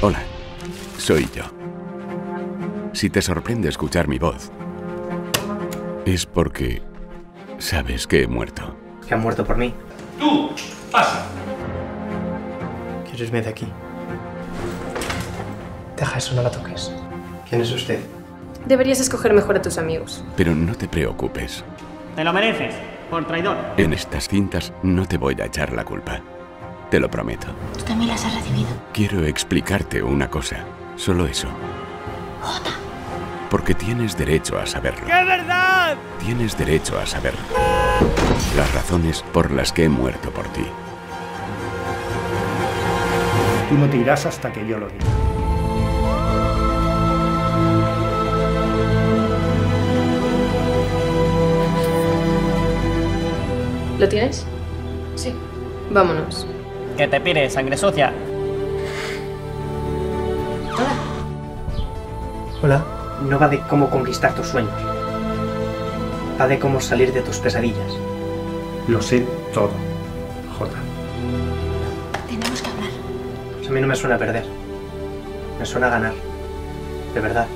Hola, soy yo. Si te sorprende escuchar mi voz, es porque sabes que he muerto. Que ha muerto por mí. Tú, pasa. Quiero irme de aquí. Deja eso, no la toques. ¿Quién es usted? Deberías escoger mejor a tus amigos. Pero no te preocupes. Te lo mereces, por traidor. En estas cintas no te voy a echar la culpa. Te lo prometo. Tú también las has recibido. Quiero explicarte una cosa. Solo eso. Jota. Porque tienes derecho a saberlo. ¡Es verdad! Tienes derecho a saberlo. Las razones por las que he muerto por ti. Tú no te irás hasta que yo lo diga. ¿Lo tienes? Sí. Vámonos. Que te pire, sangre sucia. Hola. No va de cómo conquistar tus sueños. Va de cómo salir de tus pesadillas. Lo sé todo, Jota. Tenemos que hablar. Pues a mí no me suena perder. Me suena ganar. De verdad.